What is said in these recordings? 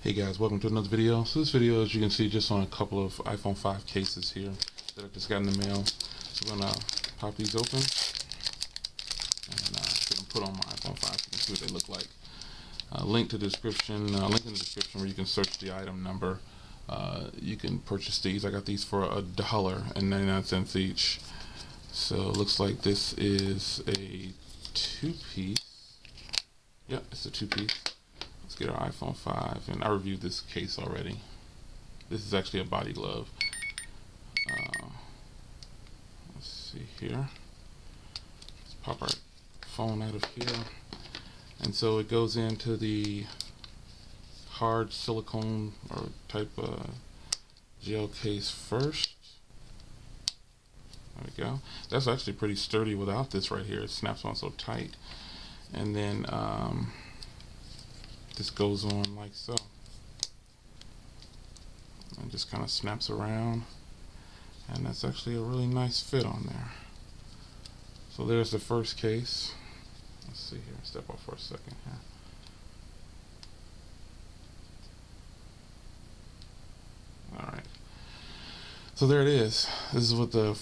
Hey guys, welcome to another video. So this video, as you can see, just on a couple of iPhone 5 cases here that I just got in the mail. So I'm gonna pop these open and uh, get them put on my iPhone 5 so you can see what they look like. Uh, link to the description, uh, link in the description where you can search the item number. Uh, you can purchase these. I got these for a dollar and 99 cents each. So it looks like this is a two-piece. Yep, it's a two-piece get our iPhone 5 and I reviewed this case already. This is actually a body glove. Uh, let's see here. Let's pop our phone out of here. And so it goes into the hard silicone or type uh, gel case first. There we go. That's actually pretty sturdy without this right here. It snaps on so tight. And then um, this goes on like so. And just kind of snaps around. And that's actually a really nice fit on there. So there's the first case. Let's see here step off for a second here. Alright so there it is. This is what the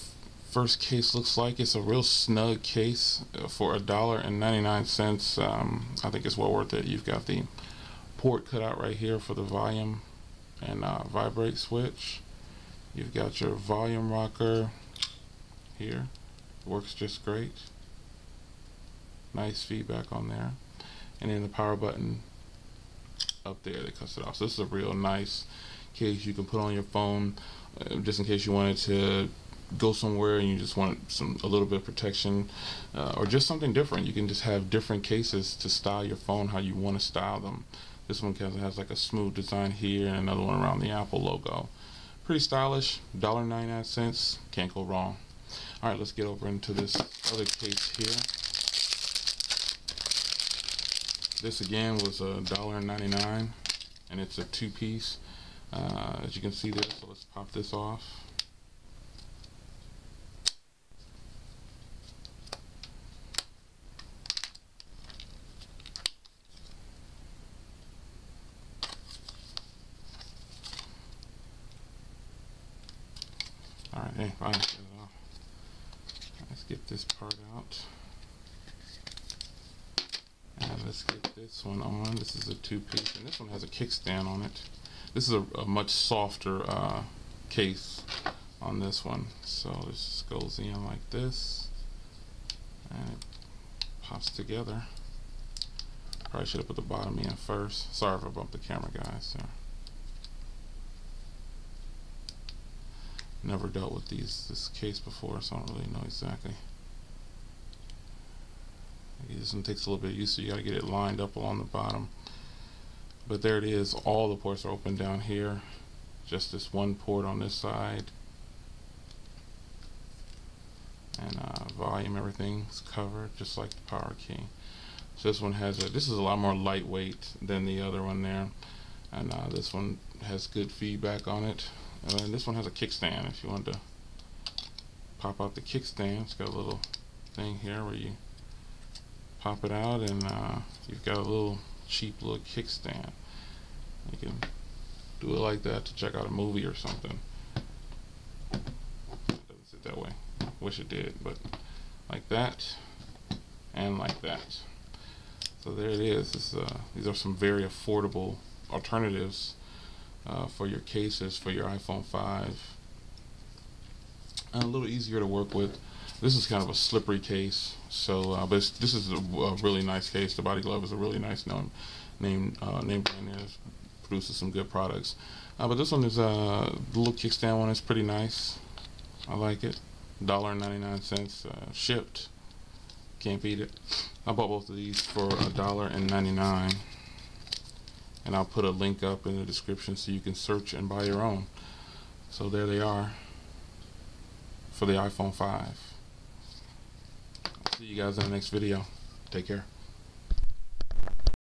first case looks like it's a real snug case for a dollar and 99 cents um, I think it's well worth it you've got the port cut out right here for the volume and uh, vibrate switch. You've got your volume rocker here. Works just great. Nice feedback on there. And then the power button up there that cuts it off. So this is a real nice case you can put on your phone uh, just in case you wanted to go somewhere and you just want some a little bit of protection uh, or just something different you can just have different cases to style your phone how you want to style them this one has like a smooth design here and another one around the Apple logo. Pretty stylish, $1.99, can't go wrong. Alright, let's get over into this other case here. This again was a $1.99 and it's a two piece. Uh, as you can see there, so let's pop this off. Alright, fine. Let's get this part out. And let's get this one on. This is a two-piece, and this one has a kickstand on it. This is a, a much softer uh, case on this one. So this goes in like this, and it pops together. Probably should have put the bottom in first. Sorry if I bumped the camera, guys. So. Never dealt with these this case before so I don't really know exactly. This one takes a little bit of use so you got to get it lined up along the bottom. But there it is all the ports are open down here. Just this one port on this side. And uh, volume everything's covered just like the power key. So this one has a this is a lot more lightweight than the other one there. And uh, this one has good feedback on it and this one has a kickstand if you want to pop out the kickstand. It's got a little thing here where you pop it out and uh, you've got a little cheap little kickstand. You can do it like that to check out a movie or something. It doesn't sit that way. Wish it did, but like that and like that. So there it is. This, uh, these are some very affordable alternatives uh, for your cases for your iPhone 5 and a little easier to work with. This is kind of a slippery case so uh, but this is a, a, really nice case. The body glove is a really nice known name uh, name brand there produces some good products. Uh, but this one is a uh, little kickstand one is pretty nice. I like it. dollar ninety nine cents uh, shipped. Can't beat it. I bought both of these for a dollar and 99 and I'll put a link up in the description so you can search and buy your own. So there they are for the iPhone 5 I'll see you guys in the next video. Take care